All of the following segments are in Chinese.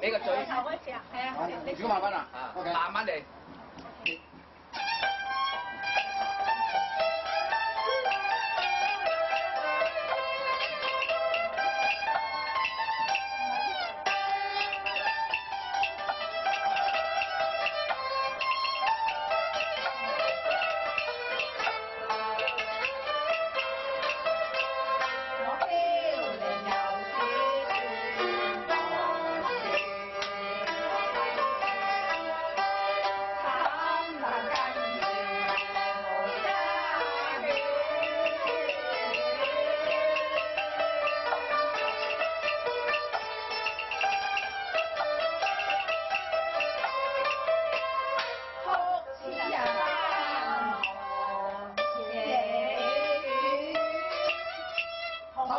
俾個嘴。頭嗰隻係啊，少慢慢啊，慢慢嚟。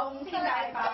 通天大道。